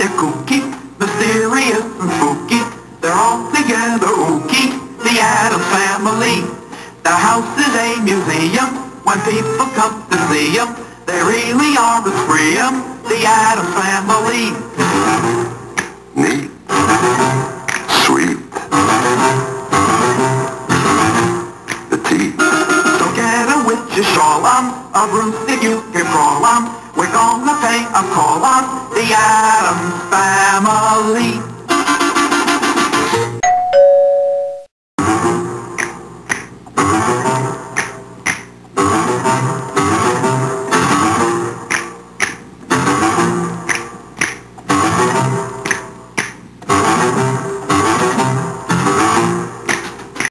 they're kooky, mysterious and spooky. They're all together ooky, the Addams family. The house is a museum, when people come to see them, they really are the freedom, the Addams family. Neat. Sweet. The tea. Don't get a witch's shawl, on. a broomstick you can crawl, on. We're gonna pay a call on the Adams family.